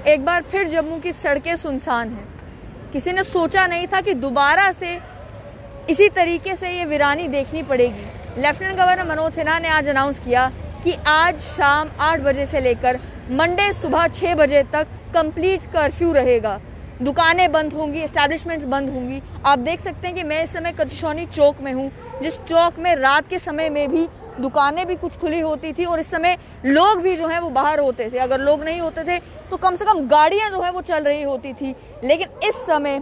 एक बार फिर जम्मू की सड़कें सुनसान हैं। किसी ने सोचा नहीं था कि दोबारा से इसी तरीके से ये वीरानी देखनी पड़ेगी। लेफ्टिनेंट गवर्नर मनोज सिन्हा ने आज अनाउंस किया कि आज शाम आठ बजे से लेकर मंडे सुबह छः बजे तक कंप्लीट कर्फ्यू रहेगा। दुकानें बंद होंगी एस्टैब्लिशमेंट्स बंद होंगी। आप देख सकते हैं कि मैं इस समय कचौनी चौक में हूँ, जिस चौक में रात के समय में भी दुकानें भी कुछ खुली होती थी और इस समय लोग भी जो है वो बाहर होते थे। अगर लोग नहीं होते थे तो कम से कम गाड़ियाँ जो है वो चल रही होती थी। लेकिन इस समय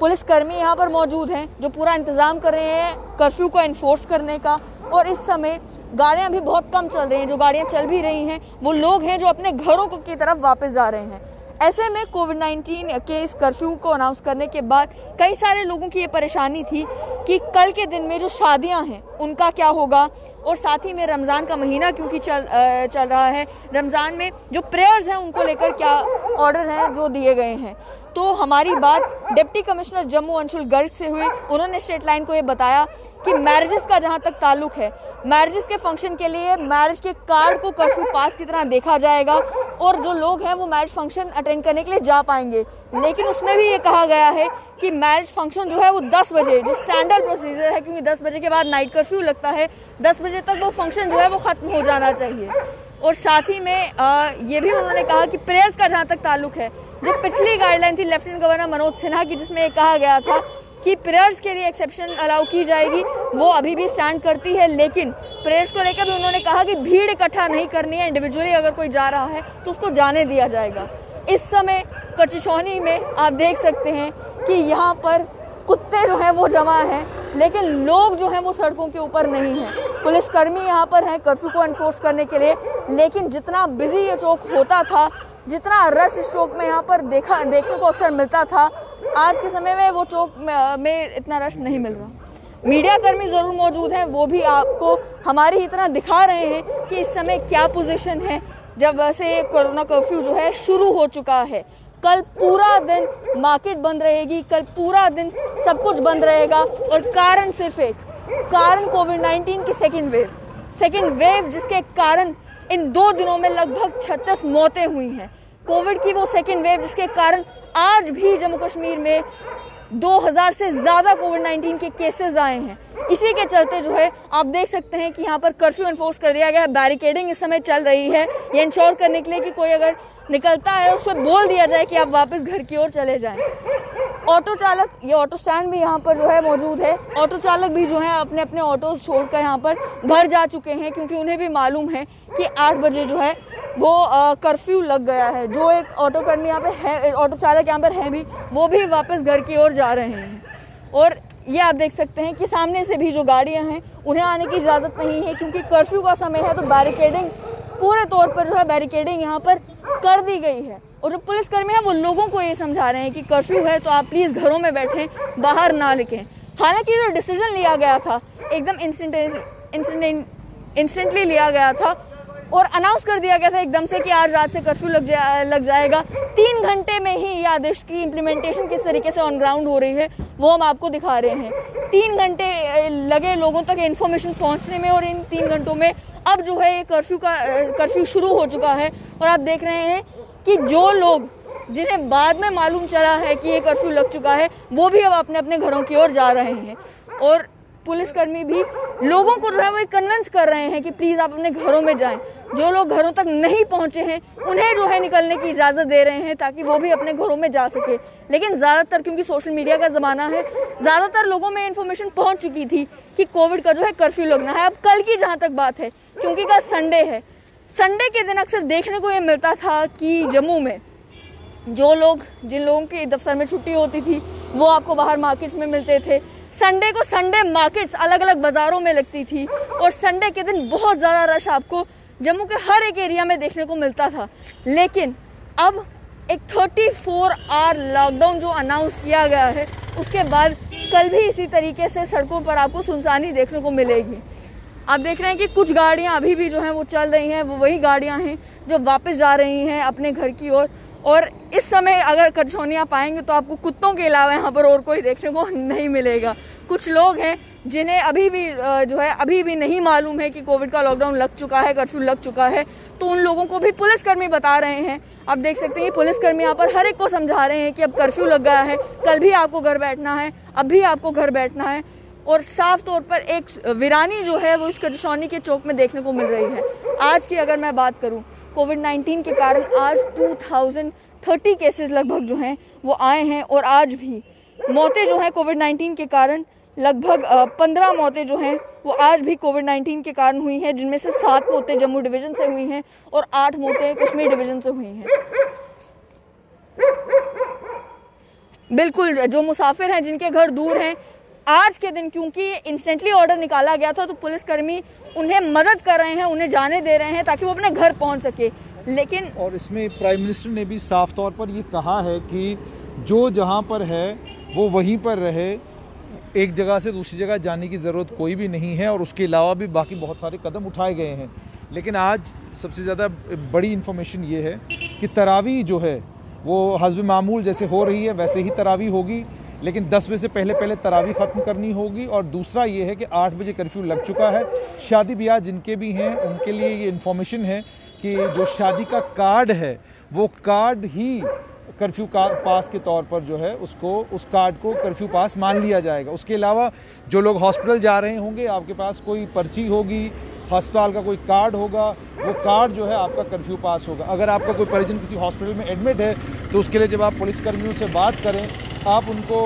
पुलिसकर्मी यहाँ पर मौजूद हैं, जो पूरा इंतज़ाम कर रहे हैं कर्फ्यू को इन्फोर्स करने का। और इस समय गाड़ियाँ भी बहुत कम चल रही हैं। जो गाड़ियाँ चल भी रही हैं, वो लोग हैं जो अपने घरों की तरफ़ वापस जा रहे हैं। ऐसे में कोविड 19 के इस कर्फ्यू को अनाउंस करने के बाद कई सारे लोगों की ये परेशानी थी कि कल के दिन में जो शादियाँ हैं, उनका क्या होगा? और साथ ही में रमज़ान का महीना क्योंकि चल चल रहा है, रमज़ान में जो प्रेयर्स हैं, उनको लेकर क्या ऑर्डर हैं, जो दिए गए हैं? तो हमारी बात डिप्टी कमिश्नर जम्मू अंशुल गर्ग से हुई। उन्होंने स्टेट लाइन को ये बताया कि मैरिजेस का जहाँ तक ताल्लुक है मैरिजेस के फ़ंक्शन के लिए मैरिज के कार्ड को कर्फ्यू पास की तरह देखा जाएगा। और जो लोग हैं वो मैरिज फ़ंक्शन अटेंड करने के लिए जा पाएँगे। लेकिन उसमें भी ये कहा गया है कि मैरिज फ़ंक्शन जो है वो 10 बजे जो स्टैंडर्ड प्रोसीजर है क्योंकि 10 बजे के बाद नाइट कर्फ्यू लगता है 10 बजे तक वो फ़ंक्शन जो है वो ख़त्म हो जाना चाहिए। और साथ ही में आ, ये भी उन्होंने कहा कि प्रेयर्स का जहाँ तक ताल्लुक है जो पिछली गाइडलाइन थी लेफ्टिनेंट गवर्नर मनोज सिन्हा की जिसमें कहा गया था कि प्रेयर्स के लिए एक्सेप्शन अलाउ की जाएगी। वो अभी भी स्टैंड करती है, लेकिन प्रेयर्स को लेकर भी उन्होंने कहा कि भीड़ इकट्ठा नहीं करनी है। इंडिविजुअली अगर कोई जा रहा है तो उसको जाने दिया जाएगा। इस समय कचिशौनी में आप देख सकते हैं कि यहाँ पर कुत्ते जो हैं वो जमा हैं, लेकिन लोग जो हैं वो सड़कों के ऊपर नहीं हैं। पुलिसकर्मी यहाँ पर हैं कर्फ्यू को एनफोर्स करने के लिए, लेकिन जितना बिज़ी ये चौक होता था, जितना रश इस चौक में यहाँ पर देखा, देखने को अक्सर मिलता था आज के समय में वो चौक में इतना रश नहीं मिल रहा। मीडिया कर्मी ज़रूर मौजूद हैं, वो भी आपको हमारी ही तरह दिखा रहे हैं कि इस समय क्या पोजीशन है, जब वैसे कोरोना कर्फ्यू जो है शुरू हो चुका है। कल पूरा दिन मार्केट बंद रहेगी, कल पूरा दिन सब कुछ बंद रहेगा और कारण सिर्फ़ एक, कारण कोविड 19 की सेकेंड वेव सेकेंड वेव जिसके कारण इन दो दिनों में लगभग छत्तीस मौतें हुई हैं। कोविड की वो सेकेंड वेव जिसके कारण आज भी जम्मू कश्मीर में 2000 से ज़्यादा कोविड 19 के केसेस आए हैं। इसी के चलते जो है, आप देख सकते हैं कि यहाँ पर कर्फ्यू इन्फोर्स कर दिया गया है बैरिकेडिंग इस समय चल रही है। ये इंश्योर करने के लिए कि कोई अगर निकलता है, उस पर बोल दिया जाए कि आप वापस घर की ओर चले जाएँ। ऑटो चालक, ये ऑटो स्टैंड भी यहाँ पर जो है मौजूद है। ऑटो चालक भी जो है, अपने अपने ऑटो छोड़कर यहाँ पर घर जा चुके हैं, क्योंकि उन्हें भी मालूम है कि आठ बजे जो है वो कर्फ्यू लग गया है। जो एक ऑटो कर्मी यहाँ पे है ऑटो चालक यहाँ पर है भी, वो भी वापस घर की ओर जा रहे हैं। और ये आप देख सकते हैं कि सामने से भी जो गाड़ियाँ हैं, उन्हें आने की इजाज़त नहीं है, क्योंकि कर्फ्यू का समय है तो बैरिकेडिंग पूरे तौर पर जो है बैरिकेडिंग यहाँ पर कर दी गई है। और जो पुलिसकर्मी है, वो लोगों को ये समझा रहे हैं कि कर्फ्यू है तो आप प्लीज़ घरों में बैठें, बाहर ना लिखें। हालाँकि जो डिसीज़न लिया गया था, एकदम इंस्टेंट इंस्टेंटली लिया गया था और अनाउंस कर दिया गया था एकदम से कि आज रात से कर्फ्यू लग जा, लग जाएगा। तीन घंटे में ही ये आदेश की इम्प्लीमेंटेशन किस तरीके से ऑन ग्राउंड हो रही है, वो हम आपको दिखा रहे हैं। तीन घंटे लगे लोगों तक इन्फॉर्मेशन पहुँचने में और इन तीन घंटों में अब जो है ये कर्फ्यू का कर्फ्यू शुरू हो चुका है। और आप देख रहे हैं कि जो लोग, जिन्हें बाद में मालूम चला है कि ये कर्फ्यू लग चुका है, वो भी अब अपने अपने घरों की ओर जा रहे हैं। और पुलिसकर्मी भी लोगों को जो है वो कन्विंस कर रहे हैं कि प्लीज़ आप अपने घरों में जाएँ। जो लोग घरों तक नहीं पहुँचे हैं, उन्हें जो है निकलने की इजाज़त दे रहे हैं ताकि वो भी अपने घरों में जा सके। लेकिन ज़्यादातर, क्योंकि सोशल मीडिया का ज़माना है, ज़्यादातर लोगों में इन्फॉर्मेशन पहुँच चुकी थी कि कोविड का जो है कर्फ्यू लगना है। अब कल की जहाँ तक बात है, क्योंकि कल संडे है। संडे के दिन अक्सर देखने को ये मिलता था कि जम्मू में जो लोग, जिन लोगों की दफ्तर में छुट्टी होती थी, वो आपको बाहर मार्केट्स में मिलते थे। संडे को संडे मार्केट्स अलग अलग बाज़ारों में लगती थी और संडे के दिन बहुत ज़्यादा रश आपको जम्मू के हर एक एरिया में देखने को मिलता था। लेकिन अब एक 34 फोर आवर लॉकडाउन जो अनाउंस किया गया है उसके बाद कल भी इसी तरीके से सड़कों पर आपको सुनसानी देखने को मिलेगी। आप देख रहे हैं कि कुछ गाड़ियाँ अभी भी जो हैं वो चल रही हैं वो वही गाड़ियाँ हैं जो वापस जा रही हैं अपने घर की ओर। और, इस समय अगर कचौनियाँ पाएँगे तो आपको कुत्तों के अलावा यहाँ पर और कोई देखने को नहीं मिलेगा। कुछ लोग हैं जिन्हें अभी भी जो है, अभी भी नहीं मालूम है कि कोविड का लॉकडाउन लग चुका है कर्फ्यू लग चुका है तो उन लोगों को भी पुलिसकर्मी बता रहे हैं। आप देख सकते हैं पुलिसकर्मी यहाँ पर हर एक को समझा रहे हैं कि अब कर्फ्यू लग गया है, कल भी आपको घर बैठना है, अब भी आपको घर बैठना है, और साफ़ तौर पर एक वीरानी जो है, वो इस कचौनी के चौक में देखने को मिल रही है। आज की अगर मैं बात करूँ कोविड नाइन्टीन के कारण आज टू थाउज़ेंड थर्टी केसेस लगभग जो हैं, वो आए हैं, और आज भी मौतें जो हैं कोविड नाइन्टीन के कारण लगभग पंद्रह मौतें जो हैं, वो आज भी कोविड नाइन्टीन के कारण हुई हैं, जिनमें से सात मौतें जम्मू डिवीज़न से हुई हैं और आठ मौतें कश्मीर डिवीज़न से हुई हैं। बिल्कुल, जो मुसाफिर हैं, जिनके घर दूर हैं, आज के दिन क्योंकि इंस्टेंटली ऑर्डर निकाला गया था तो पुलिसकर्मी उन्हें मदद कर रहे हैं, उन्हें जाने दे रहे हैं, ताकि वो अपने घर पहुँच सके। लेकिन और इसमें प्राइम मिनिस्टर ने भी साफ़ तौर पर ये कहा है कि जो जहाँ पर है, वो वहीं पर रहे एक जगह से दूसरी जगह जाने की ज़रूरत कोई भी नहीं है और उसके अलावा भी बाकी बहुत सारे कदम उठाए गए हैं। लेकिन आज सबसे ज़्यादा बड़ी इन्फॉर्मेशन ये है कि तरावी जो है, वो हजब मामूल जैसे हो रही है, वैसे ही तरावी होगी। लेकिन 10 बजे से पहले पहले तरावी ख़त्म करनी होगी और दूसरा ये है कि 8 बजे कर्फ्यू लग चुका है। शादी ब्याह जिनके भी हैं, उनके लिए ये इन्फॉर्मेशन है कि जो शादी का कार्ड है, वो कार्ड ही कर्फ्यू का पास के तौर पर जो है उसको, उस कार्ड को कर्फ्यू पास मान लिया जाएगा। उसके अलावा जो लोग हॉस्पिटल जा रहे होंगे, आपके पास कोई पर्ची होगी अस्पताल का कोई कार्ड होगा, वो कार्ड जो है आपका कर्फ्यू पास होगा। अगर आपका कोई परिजन किसी हॉस्पिटल में एडमिट है तो उसके लिए जब आप पुलिसकर्मियों से बात करें, आप उनको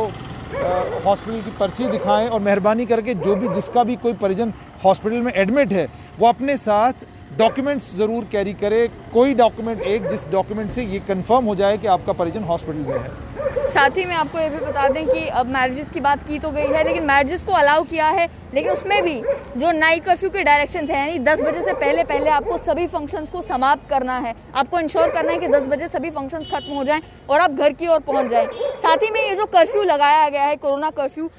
हॉस्पिटल की पर्ची दिखाएँ और मेहरबानी करके जो भी, जिसका भी कोई परिजन हॉस्पिटल में एडमिट है, वो अपने साथ डॉक्यूमेंट्स ज़रूर कैरी करे। कोई डॉक्यूमेंट एक, जिस डॉक्यूमेंट से ये कंफर्म हो जाए कि आपका परिजन हॉस्पिटल में है। साथ ही में आपको ये भी बता दें कि अब मैरिजेस की बात की तो गई है, लेकिन मैरिजेस को अलाउ किया है, लेकिन उसमें भी जो नाइट कर्फ्यू के डायरेक्शन हैं, यानी दस बजे से पहले पहले आपको सभी फ़ंक्शंस को समाप्त करना है। आपको इंश्योर करना है कि दस बजे सभी फ़ंक्शंस खत्म हो जाएँ और आप घर की ओर पहुँच जाएँ। साथ ही में ये जो कर्फ्यू लगाया गया है, कोरोना कर्फ्यू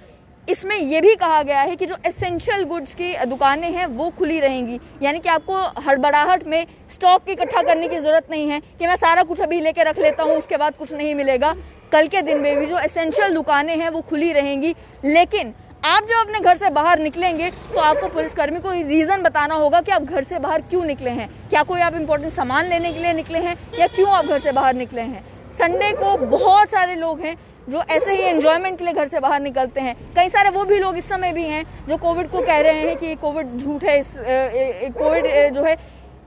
इसमें यह भी कहा गया है कि जो एसेंशियल गुड्स की दुकानें हैं, वो खुली रहेंगी। यानी कि आपको हड़बड़ाहट में स्टॉक इकट्ठा करने की ज़रूरत नहीं है कि मैं सारा कुछ अभी लेके रख लेता हूँ, उसके बाद कुछ नहीं मिलेगा। कल के दिन में भी जो एसेंशियल दुकानें हैं, वो खुली रहेंगी। लेकिन आप जब अपने घर से बाहर निकलेंगे तो आपको पुलिसकर्मी को रीज़न बताना होगा कि आप घर से बाहर क्यों निकले हैं। क्या कोई आप इम्पोर्टेंट सामान लेने के लिए निकले हैं या क्यों आप घर से बाहर निकले हैं? संडे को बहुत सारे लोग हैं जो ऐसे ही एंजॉयमेंट के लिए घर से बाहर निकलते हैं। कई सारे वो भी लोग इस समय भी हैं जो कोविड को कह रहे हैं कि कोविड झूठ है, इस कोविड जो है,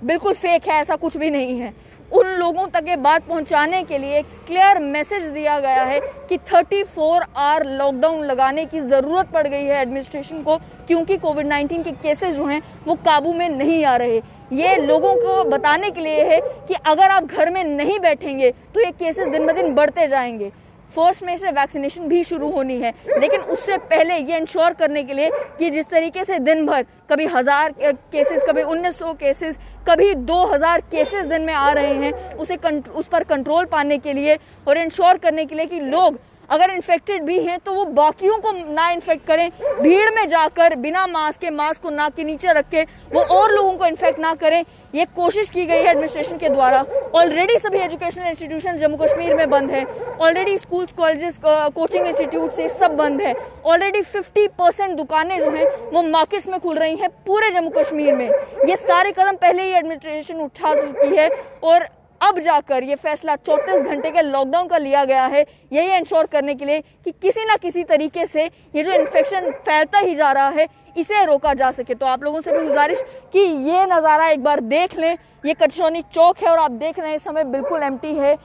बिल्कुल फेक है, ऐसा कुछ भी नहीं है। उन लोगों तक ये बात पहुँचाने के लिए एक क्लियर मैसेज दिया गया है कि 34 फोर आवर लॉकडाउन लगाने की ज़रूरत पड़ गई है एडमिनिस्ट्रेशन को, क्योंकि कोविड 19 के केसेस जो हैं, वो काबू में नहीं आ रहे। ये लोगों को बताने के लिए है कि अगर आप घर में नहीं बैठेंगे तो ये केसेस दिन ब दिन बढ़ते जाएँगे। फ़र्स्ट में से वैक्सीनेशन भी शुरू होनी है, लेकिन उससे पहले ये इंश्योर करने के लिए कि जिस तरीके से दिन भर, कभी हज़ार केसेस कभी 1900 केसेस कभी 2000 केसेस दिन में आ रहे हैं, उसे उस पर कंट्रोल पाने के लिए और इंश्योर करने के लिए कि लोग अगर इन्फेक्टेड भी हैं तो वो बाकियों को ना इन्फेक्ट करें। भीड़ में जाकर, बिना मास्क के मास्क को नाक के नीचे रख के वो और लोगों को इन्फेक्ट ना करें। ये कोशिश की गई है एडमिनिस्ट्रेशन के द्वारा। ऑलरेडी सभी एजुकेशनल इंस्टीट्यूशन जम्मू कश्मीर में बंद है। Already school colleges coaching institute से सब बंद है। ऑलरेडी 50 परसेंट दुकानें जो हैं, वो मार्केट्स में खुल रही हैं पूरे जम्मू कश्मीर में। ये सारे कदम पहले ही एडमिनिस्ट्रेशन उठा चुकी है और अब जाकर ये फैसला 34 घंटे के लॉकडाउन का लिया गया है। यही इंश्योर करने के लिए कि किसी ना किसी तरीके से ये जो इन्फेक्शन फैलता ही जा रहा है, इसे रोका जा सके। तो आप लोगों से भी गुजारिश कि ये नज़ारा एक बार देख लें। ये कचरौनी चौक है और आप देख रहे हैं समय बिल्कुल एम है।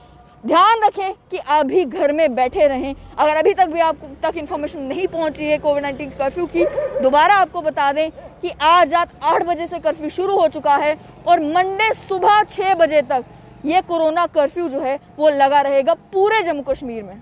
ध्यान रखें कि अभी घर में बैठे रहें। अगर अभी तक भी आप तक इन्फॉर्मेशन नहीं पहुँची है कोविड नाइन्टीन कर्फ्यू की, दोबारा आपको बता दें कि आज रात आठ बजे से कर्फ्यू शुरू हो चुका है और मंडे सुबह छः बजे तक ये कोरोना कर्फ्यू जो है वो लगा रहेगा पूरे जम्मू कश्मीर में।